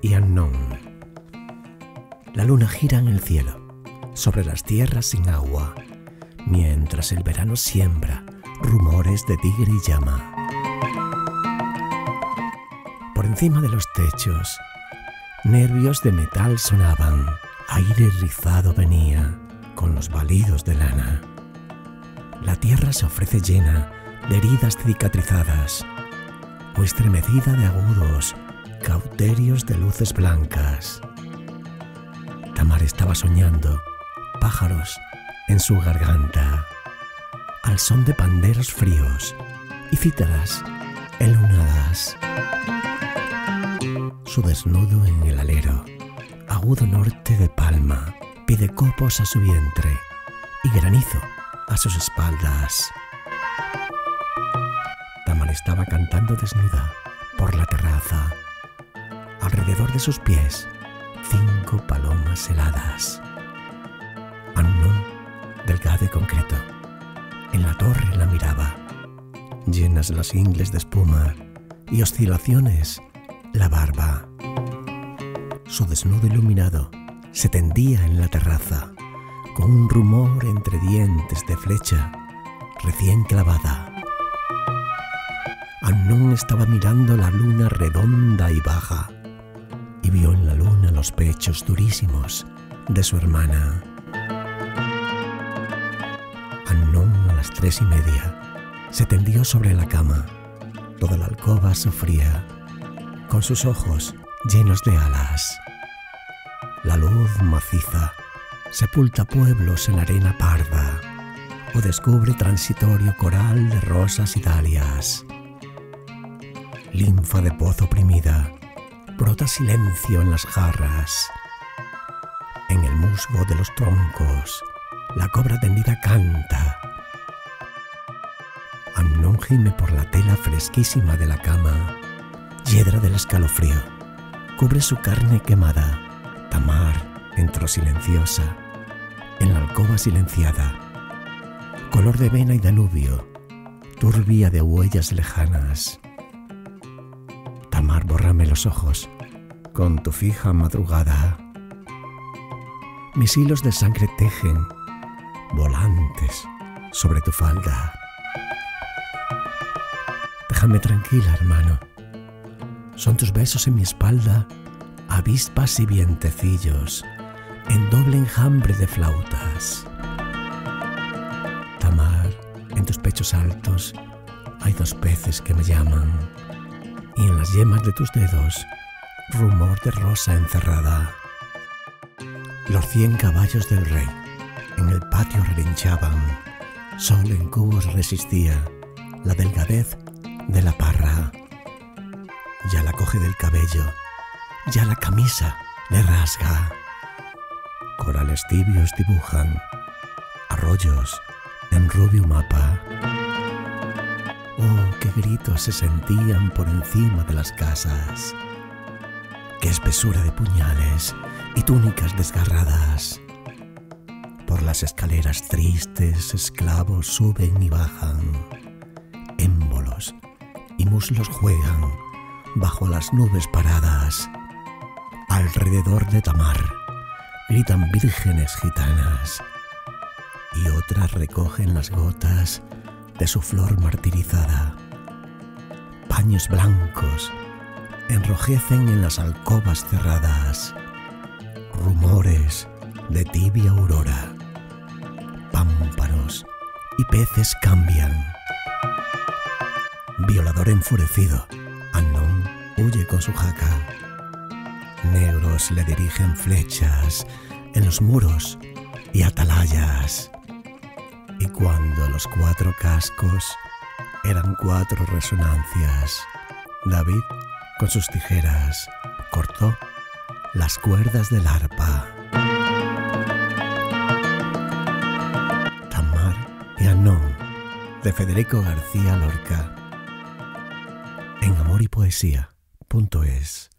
Y Annón. La luna gira en el cielo, sobre las tierras sin agua, mientras el verano siembra rumores de tigre y llama. Por encima de los techos, nervios de metal sonaban, aire rizado venía con los balidos de lana. La tierra se ofrece llena de heridas cicatrizadas o estremecida de agudos, cauterios de luces blancas. Tamar estaba soñando pájaros en su garganta, al son de panderos fríos y cítaras enlunadas. Su desnudo en el alero, agudo norte de palma, pide copos a su vientre y granizo a sus espaldas. Tamar estaba cantando desnuda por la terraza. Alrededor de sus pies, cinco palomas heladas. Annón, delgado y concreto, en la torre la miraba, llenas las ingles de espuma y oscilaciones la barba. Su desnudo iluminado se tendía en la terraza con un rumor entre dientes de flecha recién clavada. Annón estaba mirando la luna redonda y baja y vio en la luna los pechos durísimos de su hermana. Annón a las tres y media se tendió sobre la cama. Toda la alcoba sufría, con sus ojos llenos de alas. La luz maciza sepulta pueblos en arena parda o descubre transitorio coral de rosas y dalias. Linfa de pozo oprimida, brota silencio en las jarras. En el musgo de los troncos, la cobra tendida canta. Annón gime por la tela fresquísima de la cama, hiedra del escalofrío, cubre su carne quemada. Tamar entró silenciosa, en la alcoba silenciada, color de vena y danubio, turbia de huellas lejanas. Tamar, bórrame los ojos con tu fija madrugada. Mis hilos de sangre tejen volantes sobre tu falda. Déjame tranquila, hermano. Son tus besos en mi espalda, avispas y vientecillos, en doble enjambre de flautas. Tamar, en tus pechos altos hay dos peces que me llaman, y en las yemas de tus dedos, rumor de rosa encerrada. Los cien caballos del rey en el patio relinchaban, sol en cubos resistía la delgadez de la parra. Ya la coge del cabello, ya la camisa le rasga. Corales tibios dibujan arroyos en rubio mapa. Gritos se sentían por encima de las casas. Qué espesura de puñales y túnicas desgarradas. Por las escaleras tristes, esclavos suben y bajan. Émbolos y muslos juegan bajo las nubes paradas. Alrededor de Tamar gritan vírgenes gitanas y otras recogen las gotas de su flor martirizada. Blancos enrojecen en las alcobas cerradas. Rumores de tibia aurora. Pámpanos y peces cambian. Violador enfurecido, Annón huye con su jaca. Negros le dirigen flechas en los muros y atalayas. Y cuando los cuatro cascos eran cuatro resonancias, David, con sus tijeras, cortó las cuerdas del arpa. Tamar y Annón, de Federico García Lorca. En amor y poesía.es